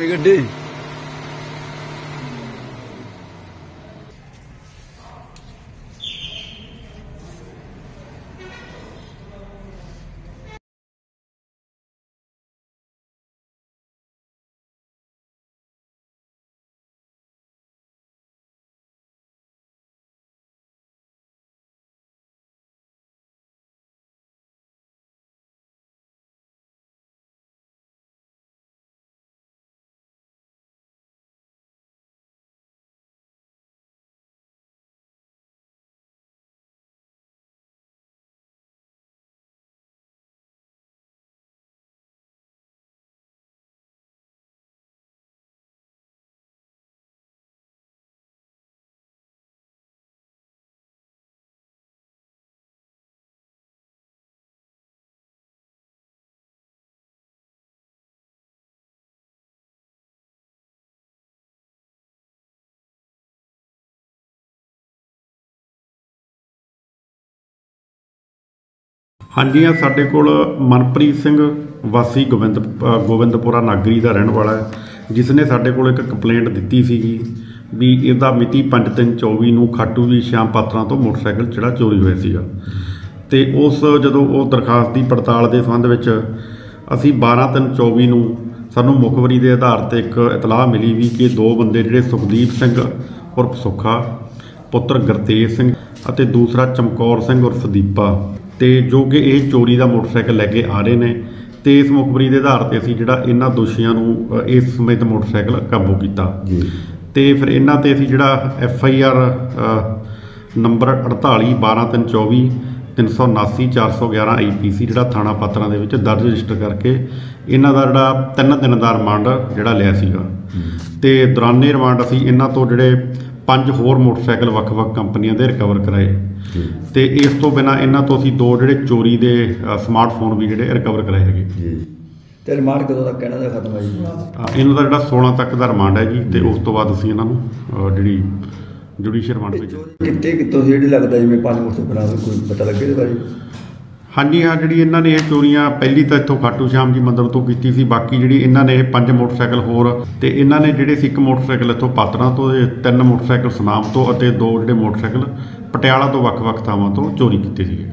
Good day. ਹਾਂਜੀ ਆ ਸਾਡੇ ਕੋਲ ਮਨਪ੍ਰੀਤ ਸਿੰਘ ਵਾਸੀ ਗੋਬਿੰਦ ਗੋਬਿੰਦਪੁਰਾ ਨਾਗਰੀ ਦਾ ਰਹਿਣ ਵਾਲਾ ਹੈ ਜਿਸ ਨੇ ਸਾਡੇ ਕੋਲ ਇੱਕ ਕੰਪਲੇਂਟ ਦਿੱਤੀ ਸੀਗੀ ਵੀ ਇਹਦਾ ਮਿਤੀ 5/3/24 ਨੂੰ ਖਾਟੂ ਦੀ ਸ਼ਾਮ ਪਾਤਰਾਂ ਤੋਂ ਮੋਟਰਸਾਈਕਲ ਜਿਹੜਾ ਚੋਰੀ ਹੋਇਆ ਸੀਗਾ। ਤੇ ਉਸ ਜਦੋਂ ਉਹ ਦਰਖਾਸਤ ਦੀ ਪੜਤਾਲ ਦੇ ਸੰਬੰਧ ਵਿੱਚ ਅਸੀਂ 12/3/24 ਨੂੰ ਸਾਨੂੰ ਮੁਖਬਰੀ ਦੇ ਆਧਾਰ ਤੇ ਇੱਕ ਇਤਲਾਹ ਮਿਲੀ ਵੀ ਕਿ ਦੋ ਬੰਦੇ ਜਿਹੜੇ ਸੁਖਦੀਪ ਸਿੰਘ ਉਰਫ ਸੁੱਖਾ, ਪੁੱਤਰ ਗੁਰਤੇਜ ਸਿੰਘ ਅਤੇ ਦੂਸਰਾ ਚਮਕੌਰ ਸਿੰਘ ਉਰਫ ਦੀਪਾ ਤੇ ਜੋ ਕਿ ਇਹ ਚੋਰੀ ਦਾ ਮੋਟਰਸਾਈਕਲ ਲੈ ਕੇ ਆ ਰਹੇ ਨੇ ਤੇ ਇਸ ਮੁਖਬਰੀ ਦੇ ਆਧਾਰ ਤੇ ਅਸੀਂ ਜਿਹੜਾ ਇਹਨਾਂ ਦੋਸ਼ੀਆਂ ਨੂੰ ਇਸ ਸਮੇਤ ਮੋਟਰਸਾਈਕਲ ਕਾਬੂ ਕੀਤਾ। ਜੀ। ਤੇ ਫਿਰ ਇਹਨਾਂ ਤੇ ਅਸੀਂ ਜਿਹੜਾ F I R number 48 12324 379 411 IPC ਜਿਹੜਾ ਥਾਣਾ ਪਾਤਰਾਂ ਦੇ ਵਿੱਚ ਦਰਜ ਰਜਿਸਟਰ ਕਰਕੇ ਇਹਨਾਂ ਦਾ ਜਿਹੜਾ ਤਿੰਨ ਦਿਨ ਦਾ ਰਿਮਾਂਡ ਜਿਹੜਾ ਲਿਆ ਸੀਗਾ। ਤੇ ਦੌਰਾਨੇ ਰਿਮਾਂਡ ਅਸੀਂ ਇਹਨਾਂ ਤੋਂ ਜਿਹੜੇ ਪੰਜ ਹੋਰ ਮੋਟਰਸਾਈਕਲ ਵੱਖ-ਵੱਖ ਕੰਪਨੀਆਂ ਦੇ ਰਿਕਵਰ ਕਰਾਏ। ਜੀ। ਤੇ ਇਸ ਤੋਂ ਬਿਨਾ ਇਹਨਾਂ ਤੋਂ ਅਸੀਂ ਦੋ ਜਿਹੜੇ ਚੋਰੀ ਦੇ ਅ, ਸਮਾਰਟਫੋਨ ਵੀ ਜਿਹੜੇ ਰਿਕਵਰ ਕਰਾਏ ਹੈਗੇ। ਜੀ। ਤੇ ਰਿਮਾਂਡ ਕਦੋਂ ਤੱਕ ਕਹਿਣਾ ਦਾ ਖਤਮ ਹੈ ਜੀ? ਅ, ਇਹਨਾਂ ਦਾ ਜਿਹੜਾ 16 ਤੱਕ ਦਾ ਰਿਮਾਂਡ ਹੈ ਜੀ ਤੇ ਉਸ ਤੋਂ ਬਾਅਦ ਅਸੀਂ ਇਹਨਾਂ ਨੂੰ ਅ, ਜਿਹੜੀ ਜੁਡੀਸ਼ੀਅਲ ਰਿਮਾਂਡ ਵਿੱਚ ਕਿੱਥੇ ਕਿੱਥੋਂ ਸੀ? ਜਿਹੜੀ ਲੱਗਦਾ ਜਿਵੇਂ ਪੰਜ ਮੁੱਠ ਬਣਾ ਕੋਈ ਪਤਾ ਲੱਗੇ ਇਹਦੇ ਬਾਰੇ। ਹਾਂਜੀ, ਹਾਂ, ਜਿਹੜੀ ਇਹਨਾਂ ਨੇ ਇਹ ਚੋਰੀਆਂ ਪਹਿਲੀ ਤਾਂ ਇੱਥੋਂ ਖਾਟੂ ਸ਼ਾਮ ਜੀ ਮੰਦਰ ਤੋਂ ਕੀਤੀ ਸੀ, ਬਾਕੀ ਜਿਹੜੀ ਇਹਨਾਂ ਨੇ ਇਹ ਪੰਜ ਮੋਟਰਸਾਈਕਲ ਹੋਰ ਤੇ ਇਹਨਾਂ ਨੇ ਜਿਹੜੇ ਸੀ ਇੱਕ ਮੋਟਰਸਾਈਕਲ ਇੱਥੋਂ ਪਾਤੜਾਂ ਤੋਂ ਤੇ ਤਿੰਨ ਮੋਟਰਸਾਈਕਲ ਸੁਨਾਮ ਤੋਂ ਅਤੇ ਦੋ ਜਿਹੜੇ ਮੋਟਰਸਾਈਕਲ ਪਟਿਆਲਾ ਤੋਂ ਵੱਖ-ਵੱਖ ਥਾਵਾਂ ਤੋਂ ਚੋਰੀ ਕੀਤੇ ਸੀਗੇ।